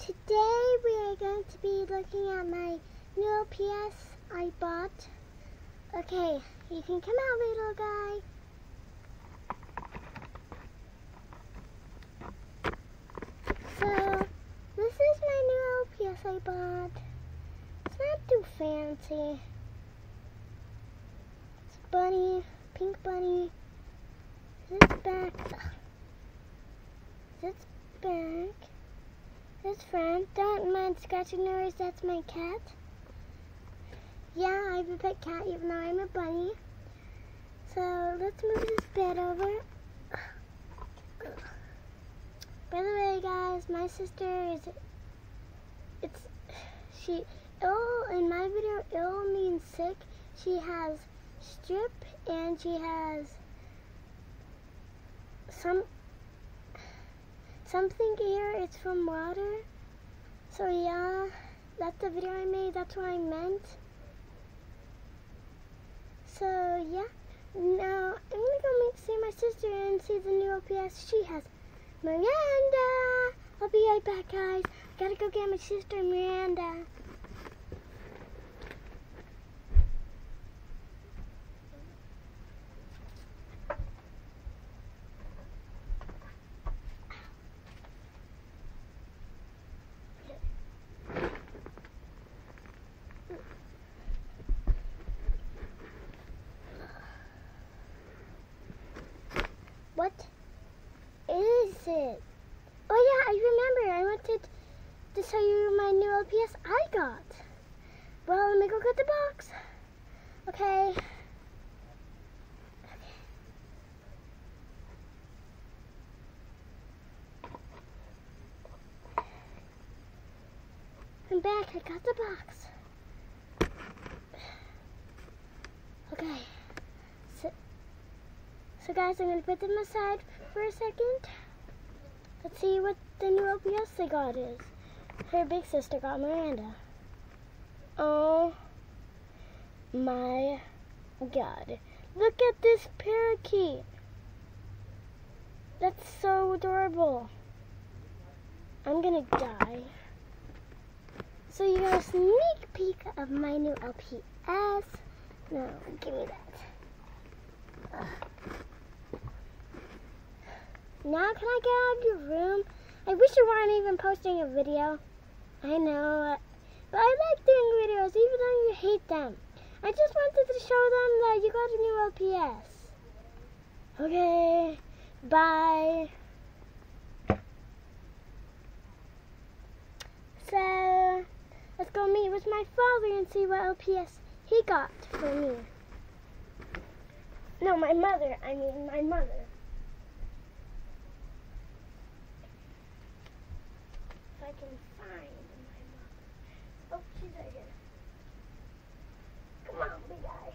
Today we are going to be looking at my new LPS I bought. Okay, you can come out, little guy. So, this is my new LPS I bought. It's not too fancy. It's a bunny, pink bunny. Its back. Its back. His friend. Don't mind scratching noise, that's my cat. Yeah, I have a pet cat even though I'm a bunny. So let's move this bed over. By the way, guys, my sister is. It's. She. Ill, in my video, ill means sick. She has strip and she has some. Something here, it's from water. So, yeah, that's the video I made, that's what I meant. So, yeah. Now, I'm gonna go meet, see my sister and see the new LPS she has. Miranda! I'll be right back, guys. Gotta go get my sister Miranda. What is it? Oh yeah, I remember. I wanted to show you my new LPS I got. Well, let me go get the box. Okay. I'm back. I got the box. Okay. So, so guys, I'm going to put them aside for a second. Let's see what the new LPS they got is. Her big sister got Miranda. Oh my god. Look at this parakeet. That's so adorable. I'm gonna die. So you got a sneak peek of my new LPS. No, give me that. Ugh. Now can I get out of your room? I wish you weren't even posting a video. I know, but I like doing videos even though you hate them. I just wanted to show them that you got a new LPS. Okay, bye. So, let's go meet with my father and see what LPS he got for me. No, my mother. I mean, my mother. I can find my mother. Oh, she's right here. Come on, big guy.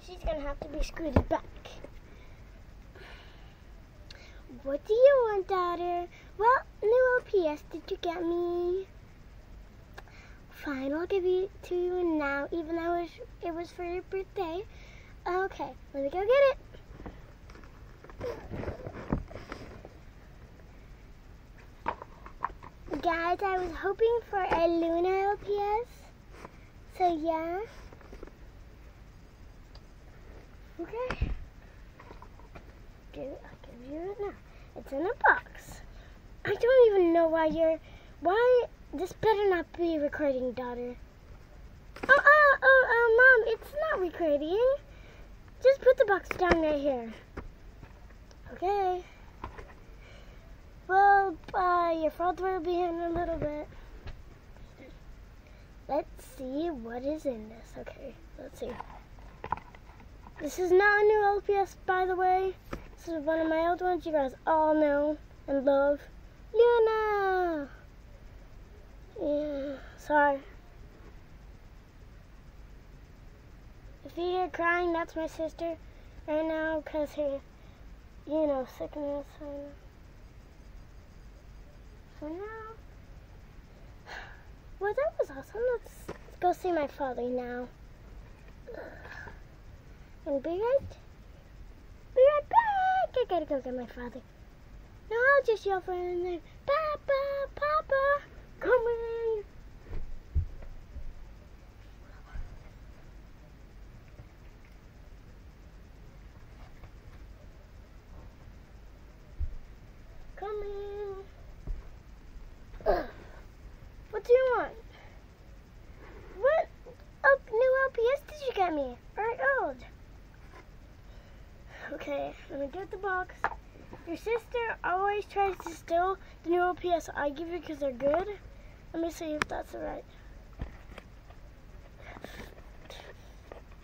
She's gonna have to be scooted back. What do you want, daughter? Well, new LPS did you get me? Fine, I'll give it to you now, even though it was for your birthday. Okay, let me go get it. Guys, I was hoping for a Luna LPS. So, yeah. Okay. Give, I'll give you it now. It's in a box. I don't even know why you're... Why... This better not be recording, daughter. Oh, oh, oh, oh, Mom, it's not recording. Just put the box down right here. Okay. Well, uh, your father will be in a little bit. Let's see what is in this. Okay, let's see. This is not a new LPS, by the way. This is one of my old ones you guys all know and love. Luna! Yeah, sorry. If you hear crying, that's my sister right now because her, you know, sickness. So now, well, that was awesome. Let's, let's go see my father now. And be right, be right back. I gotta go get my father. No, I'll just yell for him and then, What do you want? What oh, new LPS did you get me? Or old? Okay, let me get the box. Your sister always tries to steal the new LPS I give you because they're good. Let me see if that's right.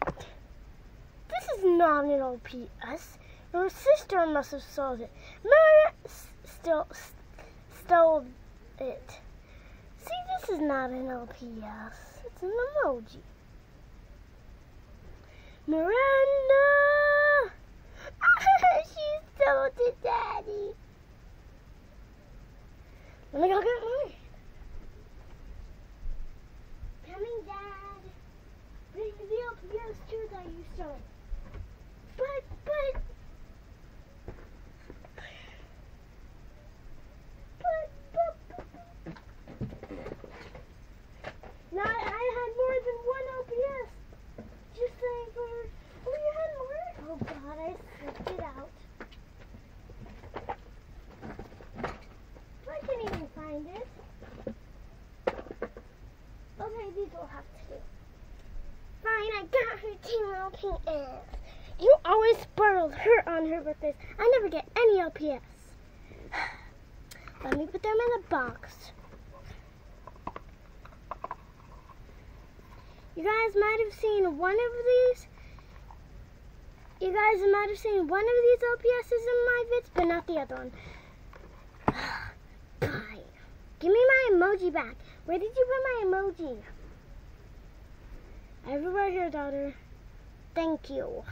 This is not an LPS. Your sister must have sold it. Mary still stole it. This is not an LPS. It's an emoji. Miranda! she sold it, Daddy. Let me go get mine. Coming, Dad. Bring the LPS too that you stole. But, but, but, but, but. Now I had more than one LPS. Just saying for. Oh, you had more? Oh God, I slipped it out. I can't even find it. Okay, these will have to do. Fine, Two LPS. You always spoiled her on her birthdays. I never get any LPS. Let me put them in the box. You guys might have seen one of these. You guys might have seen one of these LPSs in my vids, but not the other one. Bye. Give me my emoji back. Where did you put my emoji? Everywhere here, daughter. Thank you.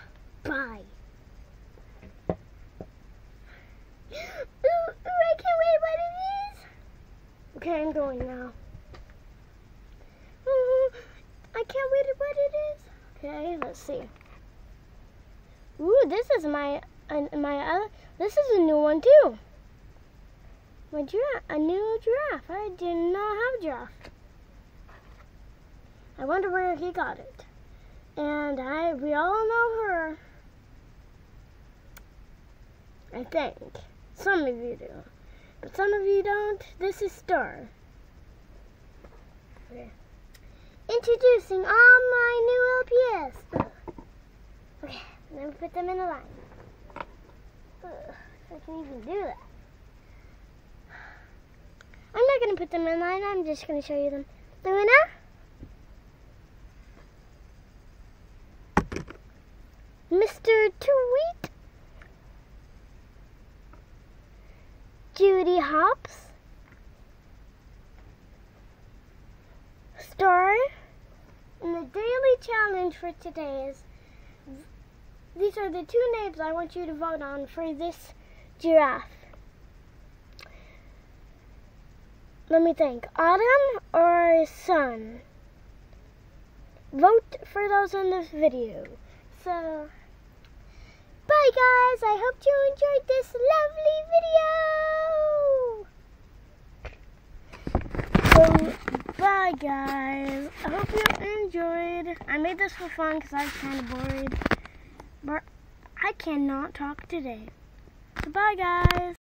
Bye. Ooh, I can't wait what it is. Okay, I'm going now. Ooh, I can't wait what it is. Okay, let's see. Ooh, this is my uh, my other. This is a new one too. My giraffe, a new giraffe. I did not have a giraffe. I wonder where he got it. And I, we all know her. I think. Some of you do. But some of you don't. This is Star. Okay. Introducing all my new LPS. Okay, let me put them in a line. Ugh, I can even do that. I'm not going to put them in line. I'm just going to show you them. Luna? Mr. Tweet? Judy Hopps? Star? And the daily challenge for today is these are the two names I want you to vote on for this giraffe. Let me think. Autumn or sun? Vote for those in this video. So, bye guys. I hope you enjoyed this lovely video. So, bye guys. I hope you enjoyed. I made this for fun because I was kind of bored. But I cannot talk today. So, bye guys.